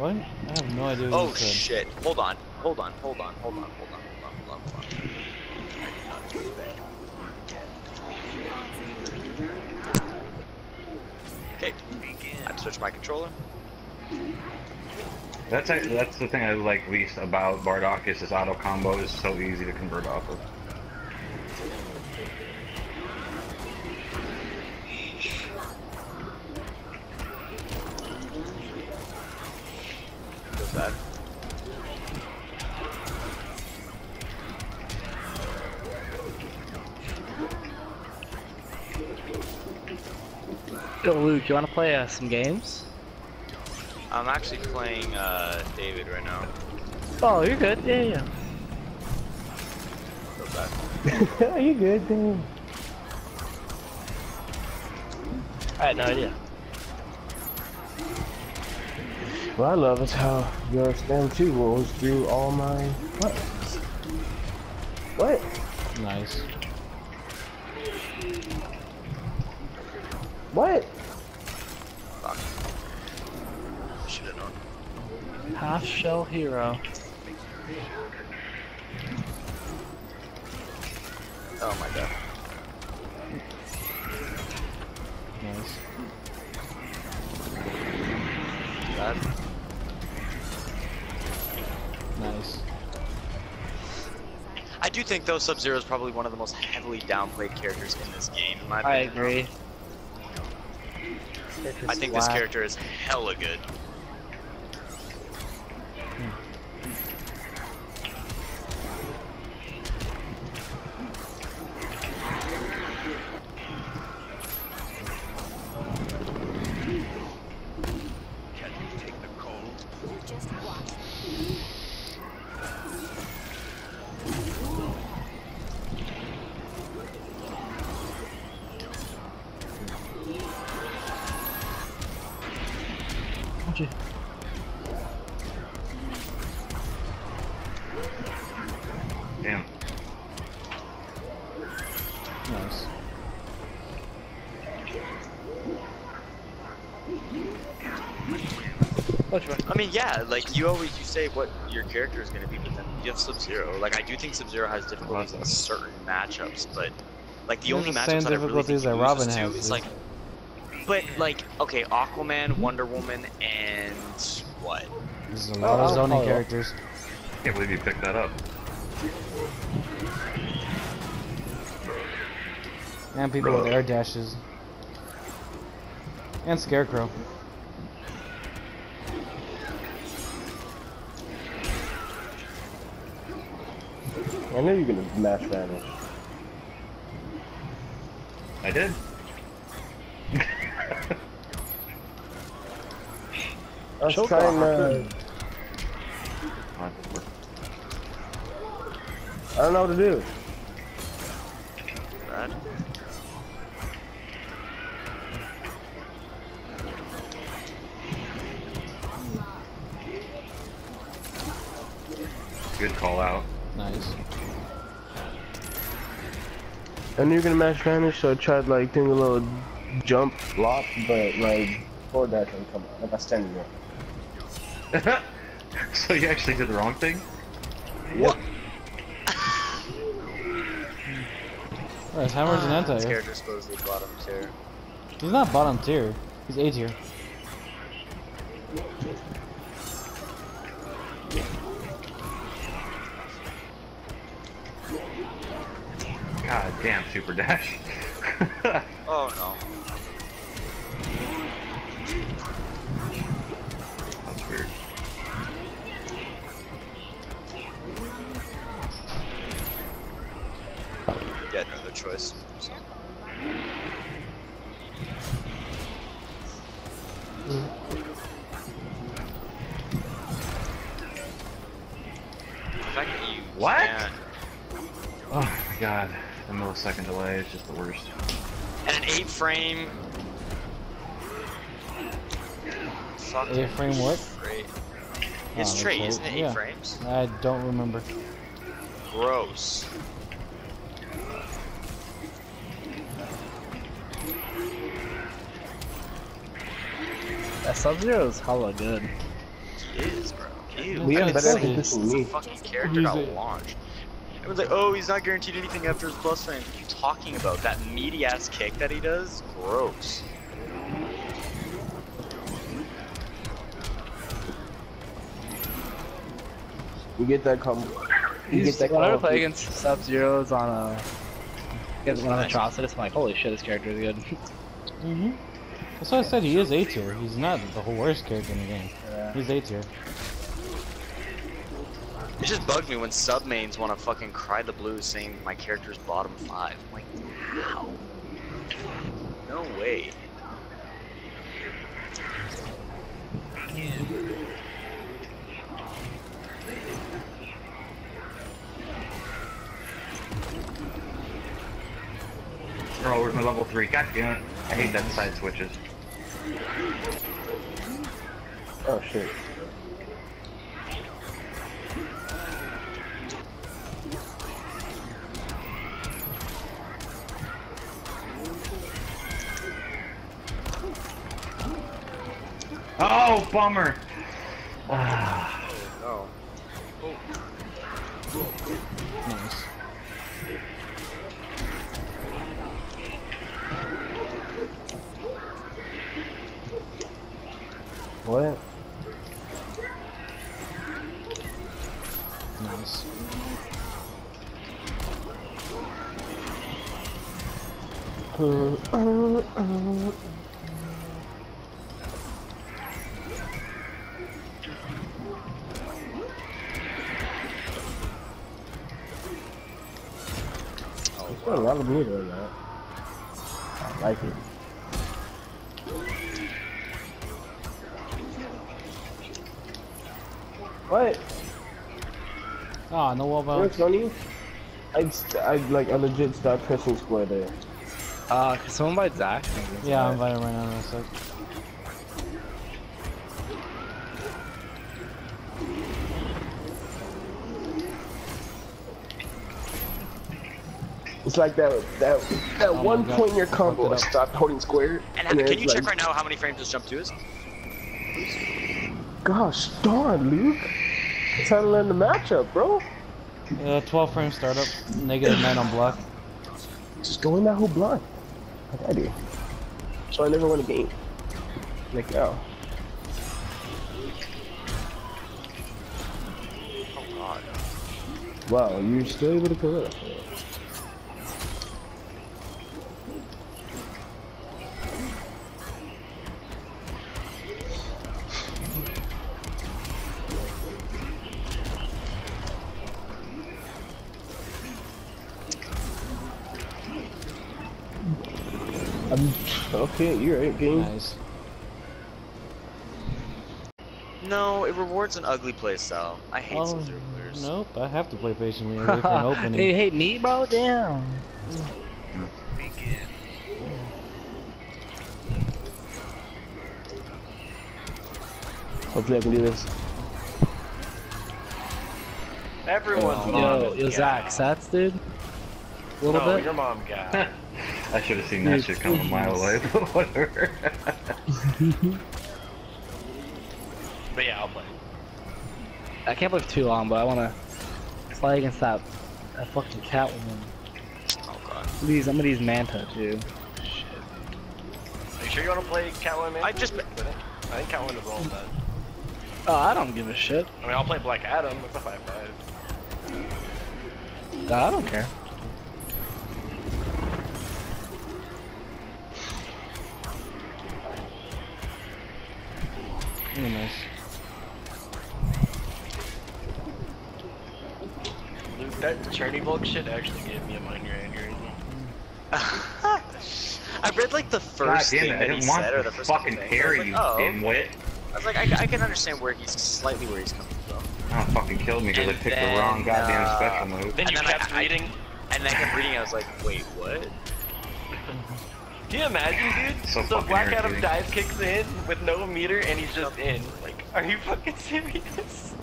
What? I have no idea what Oh you said. shit! Hold on, hold on, hold on, hold on, hold on, hold on, hold on, hold on. Okay, I switched my controller. That's actually, that's the thing I like least about Bardock is his auto combo is so easy to convert off of. Bad. Yo, Luke, you want to play uh, some games? I'm actually playing uh, David right now. Oh, you're good. Yeah, yeah. Feels bad. you good, damn. I had no idea. What I love is how your Slam 2 rolls through all my buttons. What? Nice. What? Fuck. Should have known. Half shell hero. Oh my god. Nice. Bad. Nice. I do think though Sub-Zero is probably one of the most heavily downplayed characters in this game. In my I agree. I think this character is hella good. Damn. Nice. I mean, yeah, like you always you say what your character is going to be, but then you have Sub-Zero. Like I do think Sub-Zero has difficulties in certain matchups, but like the He only the matchups same that I really difficulties think that Robin loses to has, is dude. like, but like okay, Aquaman, Wonder Woman, and what? This is a Oh, lot of zoning follow. characters. Can't believe you picked that up. And people with air dashes. And Scarecrow. I knew you were gonna match vanish. I did. I was Choke trying off. to. I don't know what to do. Bad. Good call out. Nice. I knew you were gonna match vanish, so I tried like doing a little jump block, but like forward dash didn't come out. Like I standing there. so you actually did the wrong thing? What? His hammer's an ah, This anti. character's supposedly bottom tier. He's not bottom tier. He's A tier. God damn, super dash. Oh no. Yeah, no other choice. So. The fact that you What? can't- Oh my god, the millisecond delay is just the worst. And an eight frame. Fucking Eight frame what? Trait. Oh, It's that's trait, isn't it? Eight Yeah. frames. I don't remember. Gross. That Sub Zero is hella good. dude, We I have mean, better it's evidence like, than me. the fucking character got launched. Everyone's like, oh, he's not guaranteed anything after his plus frame. What are you talking about? That meaty ass kick that he does? Gross. You get that combo. You He's, get that whenever I combo. play against Sub Zeros on a. Against one of the Atrocitus, I'm like, holy shit, this character is good. Mm-hmm. That's why I said he is A tier. He's not the worst character in the game. Yeah. He's A tier. It just bugged me when sub mains want to fucking cry the blues saying my character's bottom five. I'm like, how? No way. Oh, where's my level 3? God damn it. I hate that side switches. Oh shit. Oh, bummer! Ah, Oh. Nice. What? Nice. There's got a lot of meter in that. I like it. What? Ah, no wall What's bounce. funny? I'd, st- I'd like, I legit start pressing square there. Uh, can someone buy Zach? Yeah, I'm inviting right now in a sec. It's like that that that Oh my one God. point in your combo. it I stopped holding square. And, then can it's you check right now how many frames this jump to is? Gosh darn, Luke. It's how to learn the matchup, bro. Uh, 12 frame startup, negative 9 on block. Just go in that whole block. Like I do. So I never win a game. Like, oh. Oh god. Wow, you're still able to kill it. Okay, you're right, game. Nice. No, it rewards an ugly playstyle. I hate Oh, Sub-Zero nope, I have to play patiently and wait for an you opening. hate me, bro? Damn. Hopefully I can do this. Everyone's oh, mom Yo, is yo, gay. Zach, Sats, dude? A little no, bit? your mom guy. I should have seen that shit come a mile away, but whatever. but yeah, I'll play. I can't play for too long, but I wanna play against that, that fucking Catwoman. Oh god. Please, I'm gonna use Manta, too. Are you sure you want to play Catwoman? I just- I think Catwoman is all that. Oh, I don't give a shit. I mean, I'll play Black Adam. It's a 5-5. No, I don't care. Ooh, nice. Luke, that Cherny Bulk shit actually gave me a minor aneurysm. I read like the first damn thing it, that he didn't want said, or the first fucking couple things. I was parry, like, you oh. dimwit. I was like, I, I can understand where he's slightly where he's coming from. Oh, fucking killed me because I picked then, the wrong goddamn uh, special move. Then you then kept I- reading. And then I kept reading, I was like, wait, what? Can you imagine, dude? So So, fucking Black Adam irritating. dive kicks in with no meter and he's just in. Like, are you fucking serious?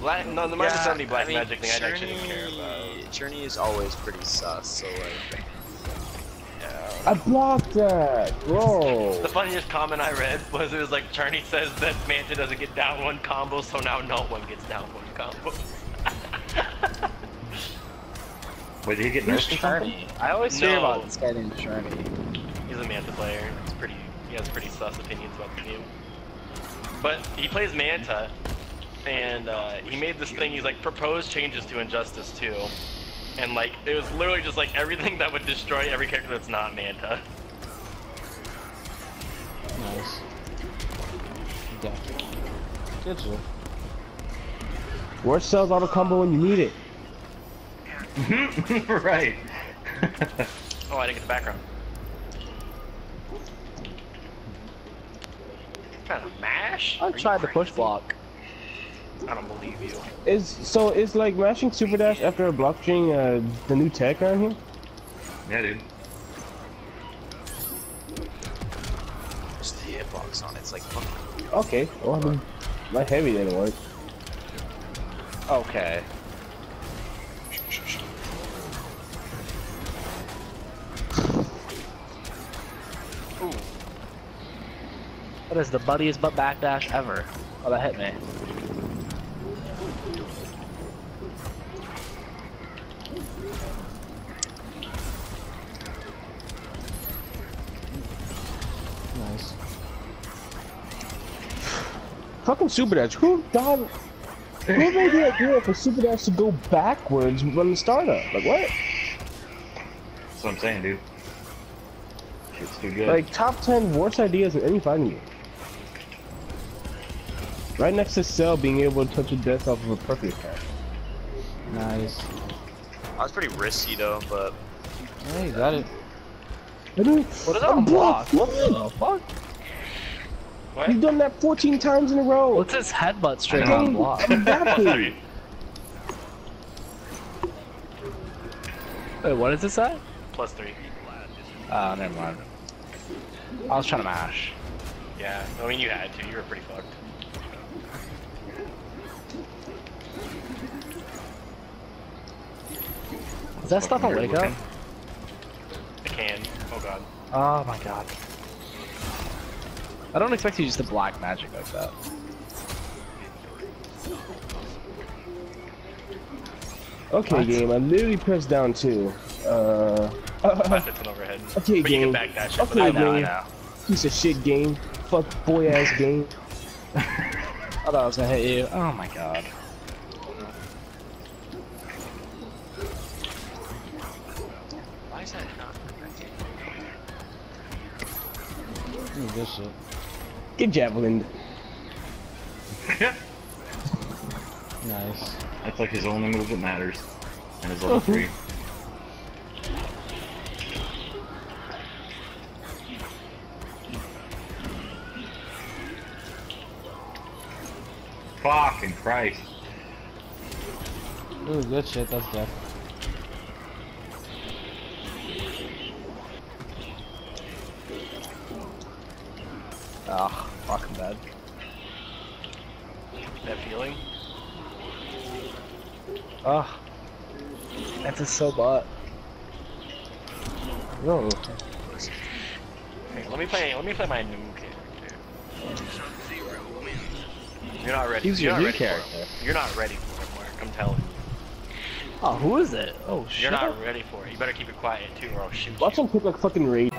Black, no, the minus 70 black I mean, magic thing I actually didn't care about. Journey is always pretty sus, so like, Yeah. I blocked that, bro. The funniest comment I read was it was like Charney says that Manta doesn't get down one combo, so now no one gets down one combo. Wait, did he get nerfed or? Charmy. I always hear No. about this guy named Charmy. He's a Manta player. It's pretty. He has pretty sus opinions about the game. But he plays Manta, and uh, he made this thing. He's like proposed changes to Injustice 2, and like it was literally just like everything that would destroy every character that's not Manta. Nice. Yeah. Good shit. Where sells auto combo when you need it? right. Oh, I didn't get the background. Kind of mash? I Are you tried the push block. I don't believe you. Is so is like mashing super dash after a blockchain uh, the new tech around here? yeah, dude. Just the hitbox on it. It's like fuck. Okay, well then, my heavy didn't work. Okay. That is the buddiest butt backdash ever. Oh, that hit me. Nice. Fucking super dash. Who died? Who made the idea for super dash to go backwards when the startup? Like what? That's what I'm saying, dude. Shit's too good. Like top ten worst ideas in any fighting game. Right next to Cell being able to touch a death off of a perfect attack. Nice. That was pretty risky though, but Yeah, you got it. What What is that on block? What the fuck? What? You've done that 14 times in a row. What's this headbutt string I on block? Exactly. Wait, what does it say? Plus three. Oh, never mind. I was trying to mash. Yeah, I mean you had to. You were pretty fucked. Is that stuff a Fucking wake weird up? looking. I can. Oh god. Oh my god. I don't expect you to use the black magic like that. Okay, What? game. I literally pressed down two. Uh. But it's an overhead. Okay, but game. can backdash it. Okay, I without- know, I man. know. Piece of shit game. Fuck boy ass game. I thought I was gonna hit you. Oh my god. why is that not connected? Ooh, good shit. Get javelin. Nice. That's like his only move that matters. And his level 3. Fucking Christ. Ooh, good shit. That's death. Ah. That's just so butt. No. Okay, let me play. Let me play my new character. You're not ready. You're your new ready for it. character? You're not ready for it, Mark. I'm telling you. Oh, who is it? Oh shit. You're not ready for it. You better keep it quiet too, or I'll shoot Watch you. him pick like fucking raid.